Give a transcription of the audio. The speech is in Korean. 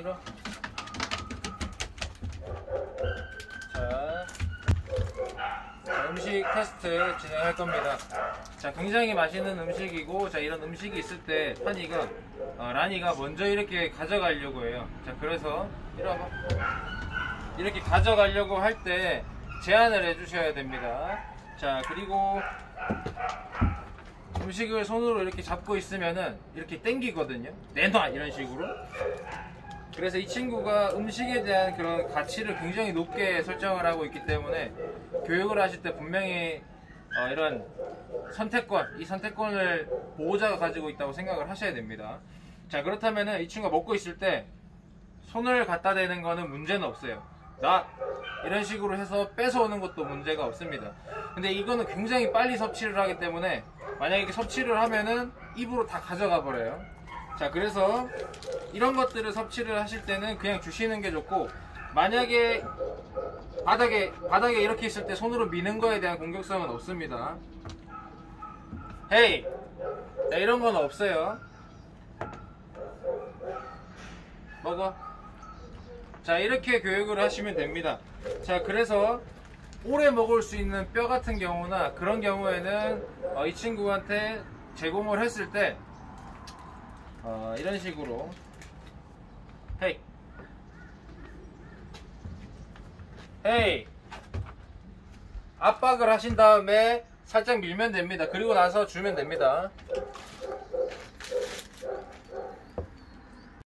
일어. 자, 자, 음식 테스트 진행할 겁니다. 자, 굉장히 맛있는 음식이고, 자, 이런 음식이 있을 때, 한이가, 어, 라니가 먼저 이렇게 가져가려고 해요. 자, 그래서, 이리 와봐. 이렇게 가져가려고 할 때, 제한을 해주셔야 됩니다. 자, 그리고, 음식을 손으로 이렇게 잡고 있으면은, 이렇게 땡기거든요. 내놔! 이런 식으로. 그래서 이 친구가 음식에 대한 그런 가치를 굉장히 높게 설정을 하고 있기 때문에 교육을 하실 때 분명히 어, 이런 선택권, 이 선택권을 보호자가 가지고 있다고 생각을 하셔야 됩니다. 자, 그렇다면은 이 친구가 먹고 있을 때 손을 갖다 대는 거는 문제는 없어요. 나 이런 식으로 해서 뺏어오는 것도 문제가 없습니다. 근데 이거는 굉장히 빨리 섭취를 하기 때문에 만약에 섭취를 하면은 입으로 다 가져가 버려요. 자, 그래서 이런 것들을 섭취를 하실 때는 그냥 주시는 게 좋고 만약에 바닥에 바닥에 이렇게 있을 때 손으로 미는 거에 대한 공격성은 없습니다. 헤이, 자, 이런 건 없어요. 먹어. 자, 이렇게 교육을 하시면 됩니다. 자, 그래서 오래 먹을 수 있는 뼈 같은 경우나 그런 경우에는 어, 이 친구한테 제공을 했을 때 어, 이런 식으로. 헤이. 헤이. 압박을 하신 다음에 살짝 밀면 됩니다. 그리고 나서 주면 됩니다